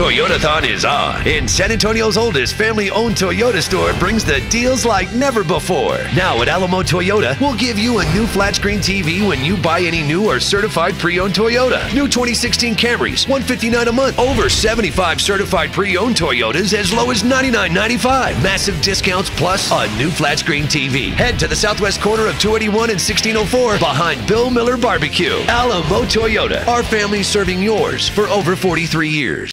Toyotathon is on, and San Antonio's oldest family owned Toyota store brings the deals like never before. Now at Alamo Toyota, we'll give you a new flat screen TV when you buy any new or certified pre owned Toyota. New 2016 Camrys, one fifty-nine a month. Over 75 certified pre owned Toyotas as low as ninety-nine ninety-five. Massive discounts plus a new flat screen TV. Head to the southwest corner of 281 and 1604 behind Bill Miller Barbecue. Alamo Toyota, our family serving yours for over 43 years.